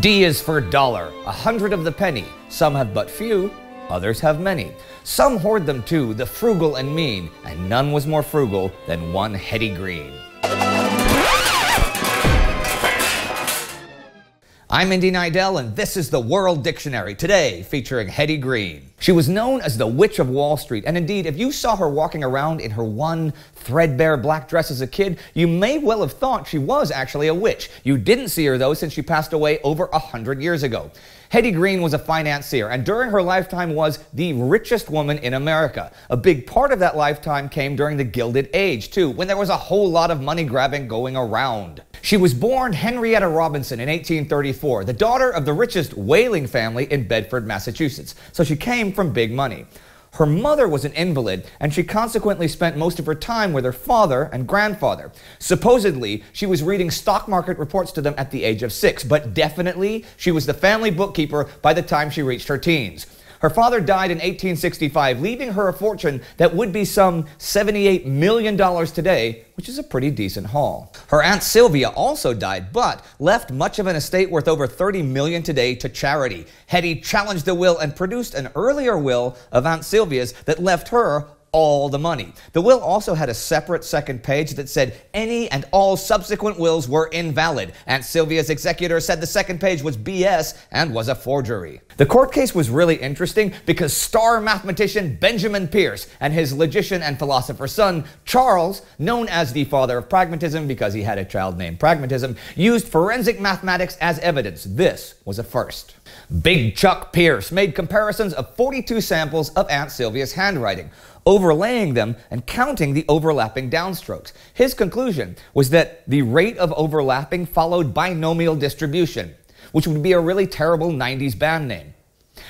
D is for dollar, a hundred of the penny. Some have but few, others have many. Some hoard them too, the frugal and mean, and none was more frugal than one Hetty Green. I'm Indy Neidell, and this is the World Dictionary, today featuring Hetty Green. She was known as the Witch of Wall Street, and indeed, if you saw her walking around in her one threadbare black dress as a kid, you may well have thought she was actually a witch. You didn't see her, though, since she passed away over a hundred years ago. Hetty Green was a financier, and during her lifetime was the richest woman in America. A big part of that lifetime came during the Gilded Age, too, when there was a whole lot of money grabbing going around. She was born Henrietta Robinson in 1834, the daughter of the richest whaling family in Bedford, Massachusetts. So she came from big money. Her mother was an invalid, and she consequently spent most of her time with her father and grandfather. Supposedly, she was reading stock market reports to them at the age of six, but definitely, she was the family bookkeeper by the time she reached her teens. Her father died in 1865, leaving her a fortune that would be some $78 million today, which is a pretty decent haul. Her Aunt Sylvia also died, but left much of an estate worth over 30 million today to charity. Hetty challenged the will and produced an earlier will of Aunt Sylvia's that left her all the money. The will also had a separate second page that said any and all subsequent wills were invalid. Aunt Sylvia's executor said the second page was BS and was a forgery. The court case was really interesting because star mathematician Benjamin Peirce and his logician and philosopher son, Charles, known as the father of pragmatism because he had a child named Pragmatism, used forensic mathematics as evidence. This was a first. Big Chuck Peirce made comparisons of 42 samples of Aunt Sylvia's handwriting overlaying them and counting the overlapping downstrokes. His conclusion was that the rate of overlapping followed binomial distribution, which would be a really terrible 90s band name.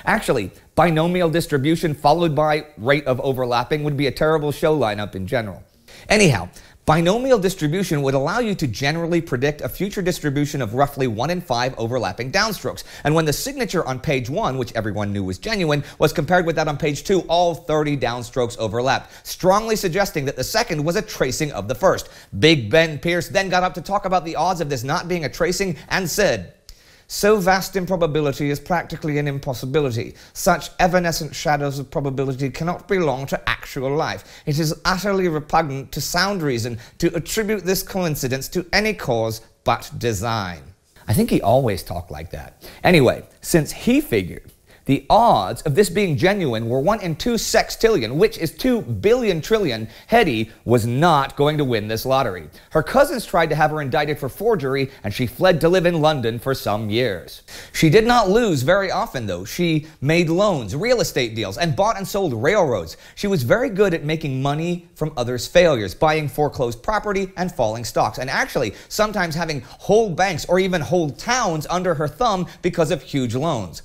Actually, binomial distribution followed by rate of overlapping would be a terrible show lineup in general. Anyhow, Binomial distribution would allow you to generally predict a future distribution of roughly 1 in 5 overlapping downstrokes. And when the signature on page 1, which everyone knew was genuine, was compared with that on page 2, all 30 downstrokes overlapped, strongly suggesting that the second was a tracing of the first. Big Ben Peirce then got up to talk about the odds of this not being a tracing and said, so vast improbability is practically an impossibility. Such evanescent shadows of probability cannot belong to actual life. It is utterly repugnant to sound reason to attribute this coincidence to any cause but design. I think he always talked like that. Anyway, since he figured the odds of this being genuine were 1 in 2 sextillion, which is 2 billion trillion. Hetty was not going to win this lottery. Her cousins tried to have her indicted for forgery, and she fled to live in London for some years. She did not lose very often, though. She made loans, real estate deals, and bought and sold railroads. She was very good at making money from others' failures, buying foreclosed property and falling stocks, and actually sometimes having whole banks or even whole towns under her thumb because of huge loans.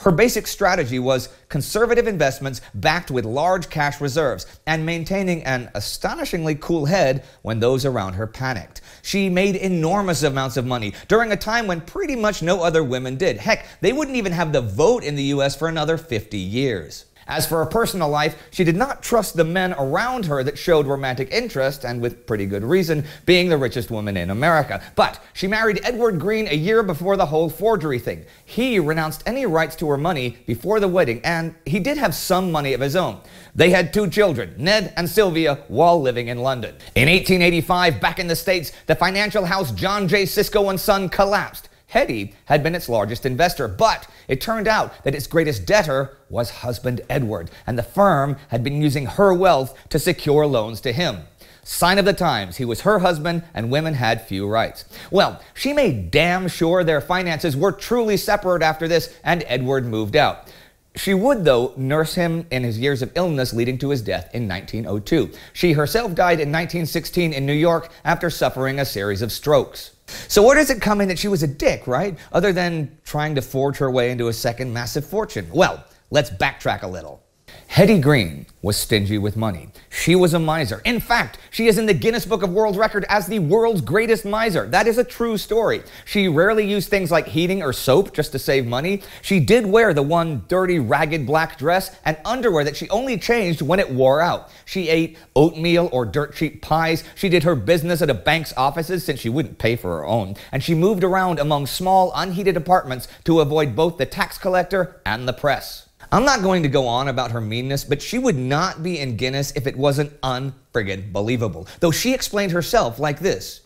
Her basic strategy was conservative investments backed with large cash reserves and maintaining an astonishingly cool head when those around her panicked. She made enormous amounts of money during a time when pretty much no other women did. Heck, they wouldn't even have the vote in the US for another 50 years. As for her personal life, she did not trust the men around her that showed romantic interest, and with pretty good reason, being the richest woman in America. But she married Edward Green a year before the whole forgery thing. He renounced any rights to her money before the wedding, and he did have some money of his own. They had two children, Ned and Sylvia, while living in London. In 1885, back in the States, the financial house John J. Cisco and Son collapsed. Hetty had been its largest investor, but it turned out that its greatest debtor was husband Edward, and the firm had been using her wealth to secure loans to him. Sign of the times, he was her husband and women had few rights. Well, she made damn sure their finances were truly separate after this, and Edward moved out. She would, though, nurse him in his years of illness leading to his death in 1902. She herself died in 1916 in New York after suffering a series of strokes. So where does it come in that she was a dick, right? Other than trying to forge her way into a second massive fortune. Well, let's backtrack a little. Hetty Green was stingy with money. She was a miser. In fact, she is in the Guinness Book of World Record as the world's greatest miser. That is a true story. She rarely used things like heating or soap just to save money. She did wear the one dirty, ragged black dress and underwear that she only changed when it wore out. She ate oatmeal or dirt cheap pies. She did her business at a bank's offices since she wouldn't pay for her own. And she moved around among small, unheated apartments to avoid both the tax collector and the press. I'm not going to go on about her meanness, but she would not be in Guinness if it wasn't unfriggin' believable. Though she explained herself like this.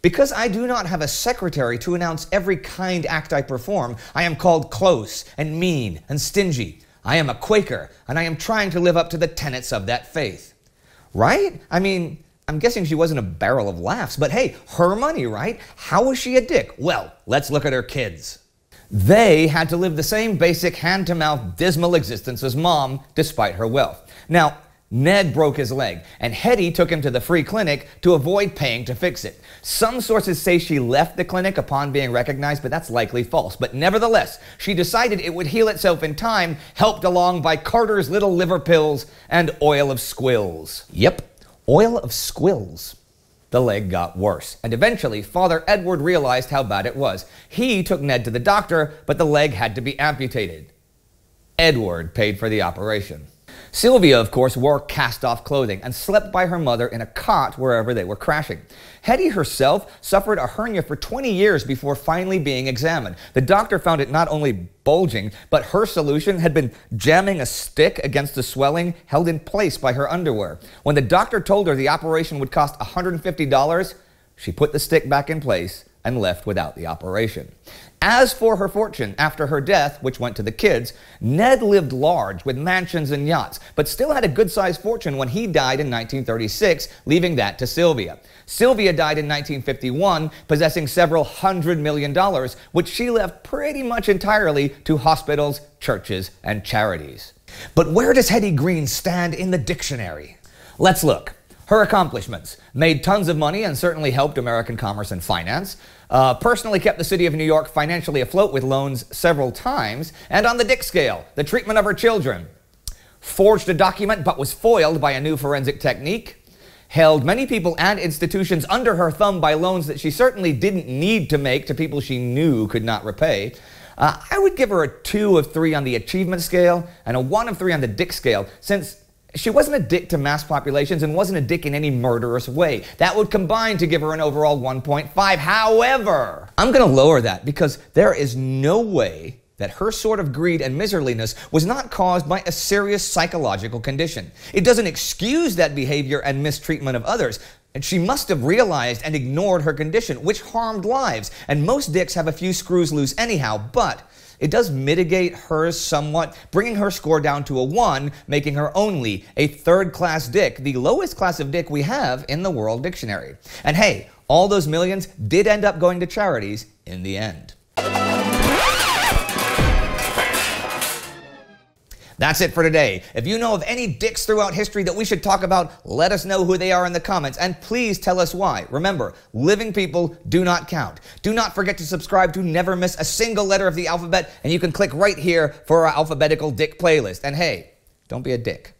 Because I do not have a secretary to announce every kind act I perform, I am called close and mean and stingy. I am a Quaker, and I am trying to live up to the tenets of that faith. Right? I mean, I'm guessing she wasn't a barrel of laughs, but hey, her money, right? How was she a dick? Well, let's look at her kids. They had to live the same basic hand to mouth dismal existence as mom, despite her wealth. Now, Ned broke his leg, and Hetty took him to the free clinic to avoid paying to fix it. Some sources say she left the clinic upon being recognized, but that's likely false. But nevertheless, she decided it would heal itself in time, helped along by Carter's little liver pills and oil of squills. Yep, oil of squills the leg got worse. And eventually, Father Edward realized how bad it was. He took Ned to the doctor, but the leg had to be amputated. Edward paid for the operation. Sylvia, of course, wore cast off clothing and slept by her mother in a cot wherever they were crashing. Hetty herself suffered a hernia for 20 years before finally being examined. The doctor found it not only bulging, but her solution had been jamming a stick against the swelling held in place by her underwear. When the doctor told her the operation would cost $150, she put the stick back in place and left without the operation. As for her fortune after her death, which went to the kids, Ned lived large with mansions and yachts, but still had a good sized fortune when he died in 1936, leaving that to Sylvia. Sylvia died in 1951, possessing several hundred million dollars, which she left pretty much entirely to hospitals, churches, and charities. But where does Hetty Green stand in the dictionary? Let's look. Her accomplishments made tons of money and certainly helped American commerce and finance. Uh, personally kept the city of New York financially afloat with loans several times. And on the Dick scale, the treatment of her children. Forged a document but was foiled by a new forensic technique. Held many people and institutions under her thumb by loans that she certainly didn't need to make to people she knew could not repay. Uh, I would give her a 2 of 3 on the achievement scale and a 1 of 3 on the Dick scale, since she wasn't a dick to mass populations and wasn't a dick in any murderous way. That would combine to give her an overall 1.5. However, I'm going to lower that because there is no way that her sort of greed and miserliness was not caused by a serious psychological condition. It doesn't excuse that behavior and mistreatment of others. And she must have realized and ignored her condition, which harmed lives. And most dicks have a few screws loose anyhow, but it does mitigate hers somewhat, bringing her score down to a 1, making her only a third class dick, the lowest class of dick we have in the World Dictionary. And hey, all those millions did end up going to charities in the end. That's it for today. If you know of any dicks throughout history that we should talk about, let us know who they are in the comments and please tell us why. Remember, living people do not count. Do not forget to subscribe to never miss a single letter of the alphabet and you can click right here for our alphabetical dick playlist. And hey, don't be a dick.